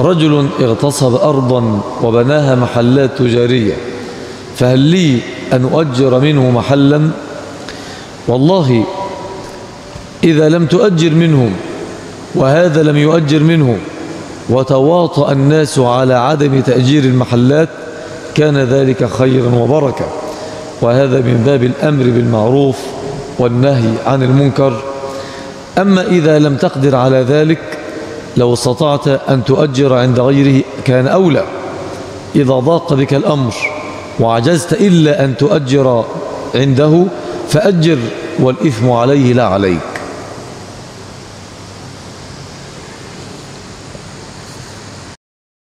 رجل اغتصب أرضا وبناها محلات تجارية فهل لي أن أؤجر منه محلا؟ والله إذا لم تؤجر منهم وهذا لم يؤجر منه وتواطأ الناس على عدم تأجير المحلات كان ذلك خيرا وبركة. وهذا من باب الأمر بالمعروف والنهي عن المنكر. أما إذا لم تقدر على ذلك لو استطعت أن تؤجر عند غيره كان أولى. إذا ضاق بك الأمر وعجزت إلا أن تؤجر عنده فأجر والإثم عليه لا عليك.